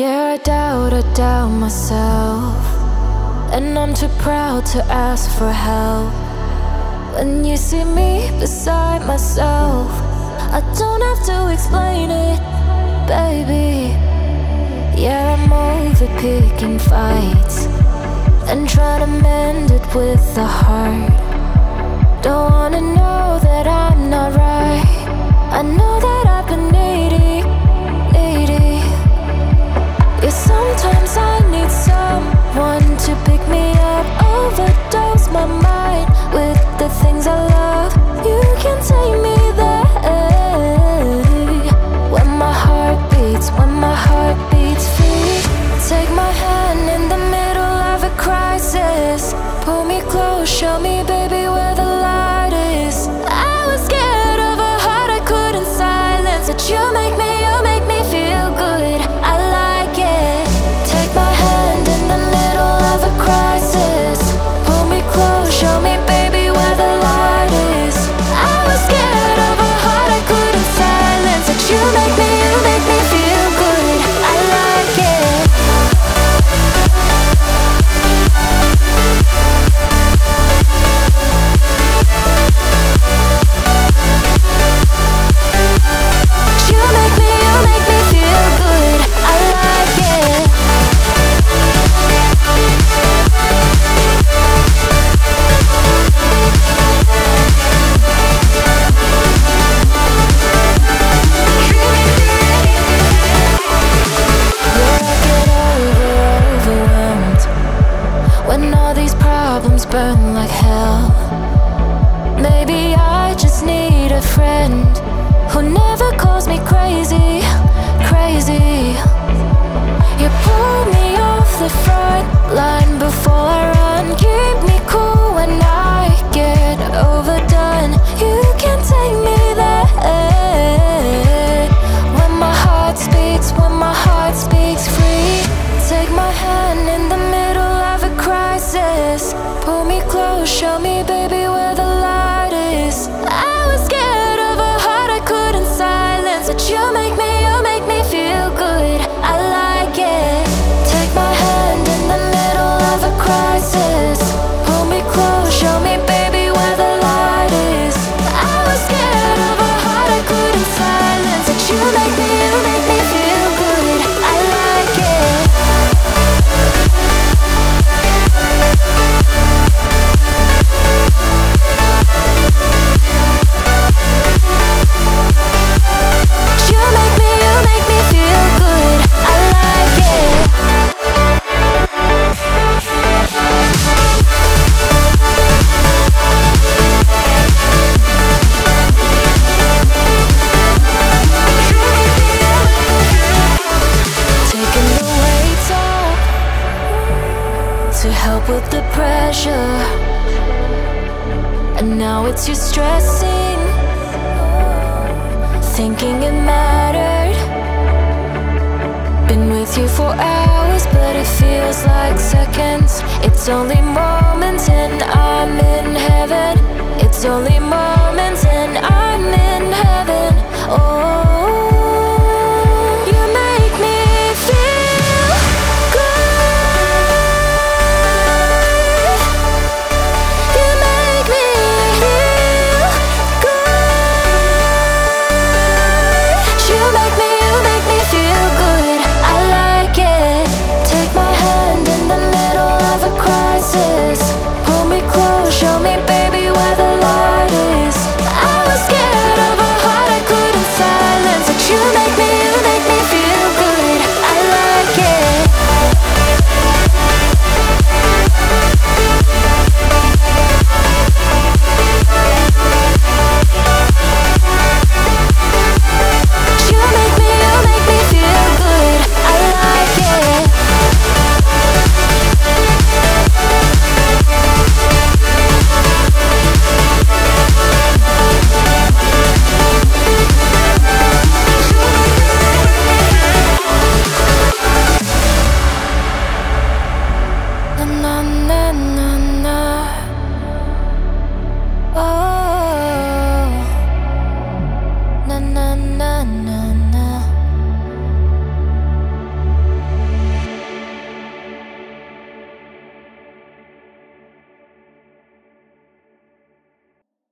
Yeah, I doubt, I doubt myself. And I'm too proud to ask for help. When you see me beside myself I don't have to explain it, baby. Yeah, I'm over picking fights And trying to mend it with the heart. Don't wanna know that I'm not right. I know that tell me, baby. burn like hell. Maybe I just need a friend Who never calls me crazy, crazy. You pull me off the front line tell me, baby. pressure. And now it's you stressing. Thinking it mattered. Been with you for hours But it feels like seconds. It's only moments and I'm in heaven. It's only moments and I'm in heaven. Oh,